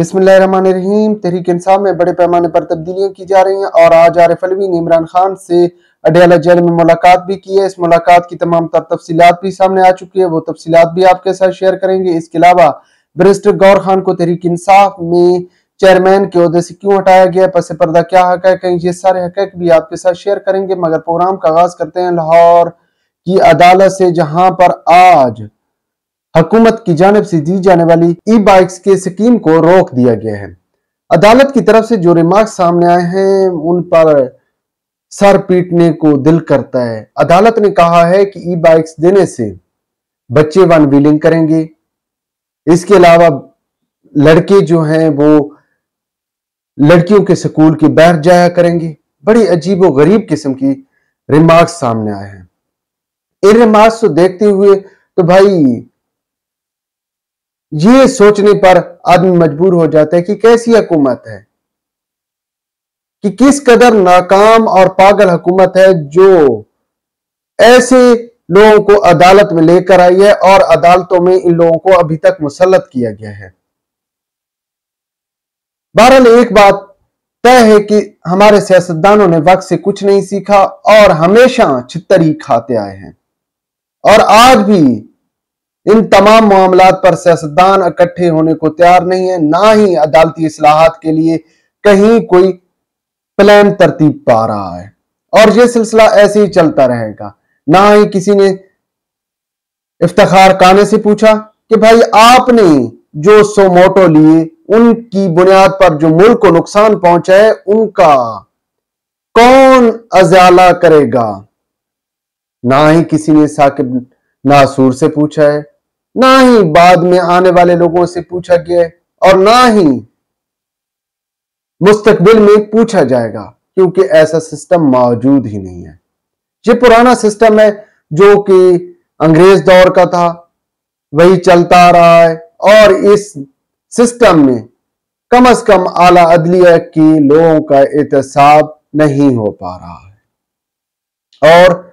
بسم اللہ الرحمن الرحیم۔ تحریک انصاف میں بڑے پیمانے پر تبدیلیاں کی جا رہی ہیں اور آج عارف علوی نے عمران خان سے اڈیالہ جیل میں ملاقات بھی کی ہے۔ اس ملاقات کی تمام تر تفصیلات بھی سامنے آ چکی ہے وہ تفصیلات بھی آپ کے ساتھ شیئر کریں گے۔ اس کے علاوہ برسٹر گور خان کو تحریک انصاف میں چیئرمین کے عہدے سے کیوں ہٹایا گیا؟ پس پردہ کیا حقائق ہیں یہ سارے حقائق بھی آپ کے ساتھ شیئر کریں گے۔ مگر پروگرام کا آغاز کرتے ہیں لاہور کی عدالت سے، جہاں پر آج حکومت کی جانب سے دی جانے والی ای بائکس کے سکیم کو روک دیا گیا ہے۔ عدالت کی طرف سے جو ریمارکس سامنے آئے ہیں، ان پر سر پیٹنے کو دل کرتا ہے۔ عدالت نے کہا ہے کہ ای بائکس دینے سے بچے ون ویلنگ کریں گے۔ اس کے علاوہ لڑکے جو ہیں، وہ لڑکیوں کے سکول کی بیٹھ جایا کریں گے۔ بڑی عجیب و غریب قسم کی ریمارکس سامنے آئے ہیں۔ ان ریمارکس کو دیکھتے ہوئے تو بھائی یہ سوچنے پر آدمی مجبور ہو جاتا ہے کہ کیسی حکومت ہے، کہ کس قدر ناکام اور پاگل حکومت ہے جو ایسے لوگوں کو عدالت میں لے کر آئی ہے اور عدالتوں میں ان لوگوں کو ابھی تک مسلط کیا گیا ہے۔ بہرحال ایک بات طے ہے کہ ہمارے سیاستدانوں نے وقت سے کچھ نہیں سیکھا اور ہمیشہ چھتر ہی کھاتے آئے ہیں۔ اور آج بھی ان تمام معاملات پر سیاستدان اکٹھے ہونے کو تیار نہیں ہے نہ ہی عدالتی اصلاحات کے لیے کہیں کوئی پلان ترتیب پا رہا ہے۔ اور یہ سلسلہ ایسے ہی چلتا رہے گا۔ نہ ہی کسی نے افتخار کانے سے پوچھا کہ بھائی آپ نے جو سو موٹو لیے، ان کی بنیاد پر جو ملک کو نقصان پہنچا ہے، ان کا کون ازالہ کرے گا؟ نہ ہی کسی نے ثاقب ناسور سے پوچھا ہے۔ نہ ہی بعد میں آنے والے لوگوں سے پوچھا گیا اور نہ ہی مستقبل میں پوچھا جائے گا، کیونکہ ایسا سسٹم موجود ہی نہیں ہے۔ یہ پرانا سسٹم ہے جو کہ انگریز دور کا تھا، وہی چلتا آ رہا ہے اور اس سسٹم میں کم از کم اعلی عدلیہ کی لوگوں کا احتساب نہیں ہو پا رہا ہے۔ اور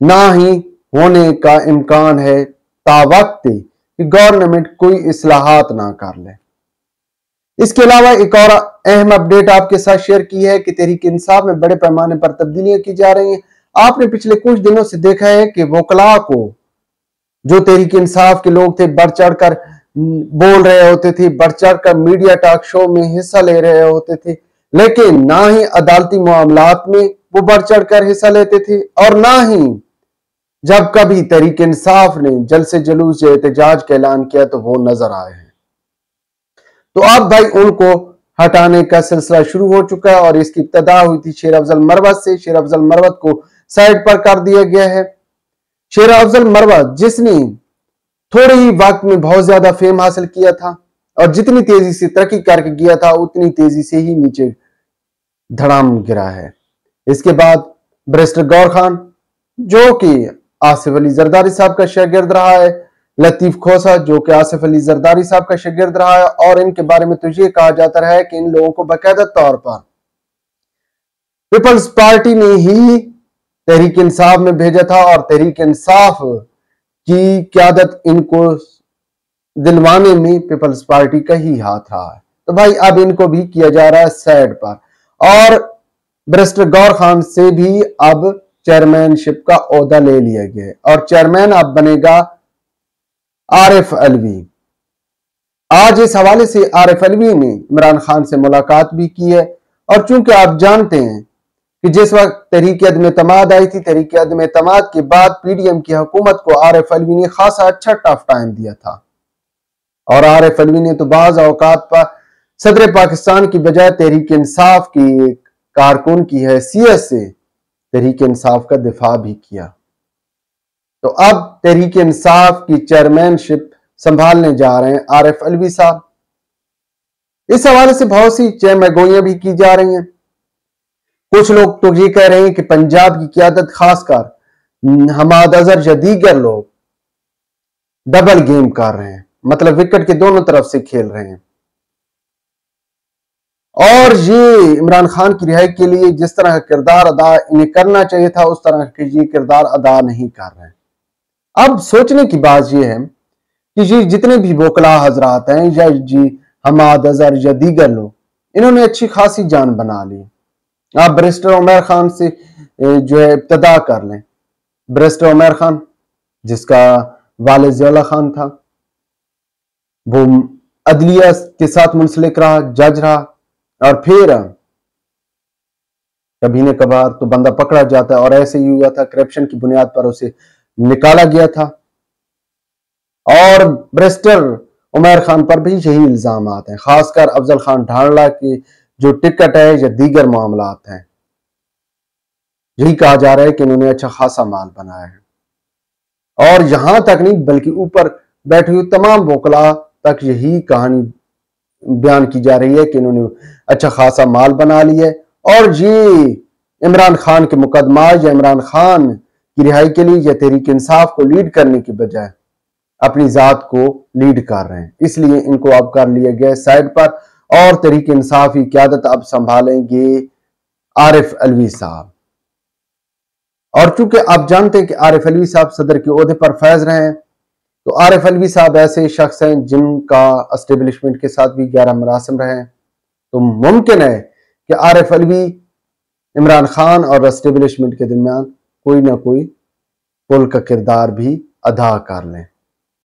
نہ ہی ہونے کا امکان ہے تا وقت کہ گورنمنٹ کوئی اصلاحات نہ کر لے۔ اس کے علاوہ ایک اور اہم اپڈیٹ آپ کے ساتھ شیئر کی ہے کہ تحریک انصاف میں بڑے پیمانے پر تبدیلیاں کی جا رہی ہیں۔ آپ نے پچھلے کچھ دنوں سے دیکھا ہے کہ وکلا کو جو تحریک انصاف کے لوگ تھے بڑھ چڑھ کر بول رہے ہوتے تھے، بڑھ چڑھ کر میڈیا ٹاک شو میں حصہ لے رہے ہوتے تھے، لیکن نہ ہی عدالتی معاملات میں وہ بڑھ چڑھ کر حصہ لیتے تھے اور نہ ہی جب کبھی تحریک انصاف نے جل سے جلوس یا احتجاج کا اعلان کیا تو وہ نظر آئے ہیں۔ تو اب بھائی ان کو ہٹانے کا سلسلہ شروع ہو چکا ہے اور اس کی ابتدا ہوئی تھی شیر افضل مروت سے۔ شیر افضل مروت کو سائڈ پر کر دیا گیا ہے۔ شیر افضل مروت جس نے تھوڑے ہی وقت میں بہت زیادہ فیم حاصل کیا تھا اور جتنی تیزی سے ترقی کر کے گیا تھا، اتنی تیزی سے ہی نیچے دھڑام گرا ہے۔ اس کے بعد برسٹر گور خان، جو کہ آصف علی زرداری صاحب کا شاگرد رہا ہے، لطیف کھوسا جو کہ آصف علی زرداری صاحب کا شاگرد رہا ہے، اور ان کے بارے میں تو یہ کہا جاتا رہا ہے کہ ان لوگوں کو باقاعدہ طور پر پیپلز پارٹی نے ہی تحریک انصاف میں بھیجا تھا، اور تحریک انصاف کی قیادت ان کو دلوانے میں پیپلز پارٹی کا ہی ہاتھ رہا ہے۔ تو بھائی، اب ان کو بھی کیا جا رہا ہے سیڈ پر۔ اور برسٹر گور خان سے بھی اب چیئرمین شپ کا عہدہ لے لیا گیا ہے۔ اور چیئرمین اب بنے گا عارف علوی۔ آج اس حوالے سے عارف علوی نے عمران خان سے ملاقات بھی کی ہے۔ اور چونکہ آپ جانتے ہیں کہ جس وقت تحریک عدم اعتماد آئی تھی، تحریک عدم اعتماد کے بعد پی ڈی ایم کی حکومت کو عارف علوی نے خاصا اچھا ٹف ٹائم دیا تھا۔ اور عارف علوی نے تو بعض اوقات پر صدر پاکستان کی بجائے تحریک انصاف کی ایک کارکن کی حیثیت سے تحریک انصاف کا دفاع بھی کیا۔ تو اب تحریک انصاف کی چیئرمین شپ سنبھالنے جا رہے ہیں عارف علوی صاحب۔ اس حوالے سے بہت سی چیم بھی کی جا رہی ہیں۔ کچھ لوگ تو یہ کہہ رہے ہیں کہ پنجاب کی قیادت خاص کر حماد اظہر یا دیگر لوگ ڈبل گیم کر رہے ہیں۔ مطلب وکٹ کے دونوں طرف سے کھیل رہے ہیں۔ اور یہ عمران خان کی رہائی کے لیے جس طرح کا کردار ادا انہیں کرنا چاہیے تھا، اس طرح کے یہ کردار ادا نہیں کر رہے اب سوچنے کی بات یہ ہے کہ جی جتنے بھی وکلا حضرات ہیں، یا جی حماد اظہر یا دیگر لوگ، انہوں نے اچھی خاصی جان بنا لی۔ آپ برسٹر عمر خان سے جو ہے، ابتدا کر لیں۔ برسٹر عمر خان، جس کا والد ضیاء خان تھا، وہ عدلیہ کے ساتھ منسلک رہا، جج رہا۔ اور پھر کبھی نے کبھار تو بندہ پکڑا جاتا ہے اور ایسے ہی ہوا تھا کرپشن کی بنیاد پر اسے نکالا گیا تھا۔ اور برسٹر عمیر خان پر بھی یہی الزامات ہیں، خاص کر افضل خان ڈھانڈلہ کی جو ٹکٹ ہے یا دیگر معاملات ہیں۔ یہی کہا جا رہا ہے کہ انہوں نے اچھا خاصا مال بنایا ہے۔ اور یہاں تک نہیں، بلکہ اوپر بیٹھے ہوئے تمام وکلا تک یہی کہانی بیان کی جا رہی ہے کہ انہوں نے اچھا خاصا مال بنا لی ہے۔ اور یہ عمران خان کے مقدمات یا عمران خان کی رہائی کے لیے یا تحریک انصاف کو لیڈ کرنے کی بجائے اپنی ذات کو لیڈ کر رہے ہیں۔ اس لیے ان کو اب کر لیے گئے سائڈ پر۔ اور تحریک انصاف کی قیادت اب سنبھالیں گے عارف الوی صاحب۔ اور چونکہ آپ جانتے ہیں کہ عارف الوی صاحب صدر کے عہدے پر فیض رہے ہیں تو عارف الوی صاحب ایسے شخص ہیں جن کا اسٹیبلشمنٹ کے ساتھ بھی گیارہ مراسم رہے ہیں۔ تو ممکن ہے کہ عارف الوی عمران خان اور اسٹیبلشمنٹ کے درمیان کوئی نہ کوئی پل کا کردار بھی ادا کر لیں۔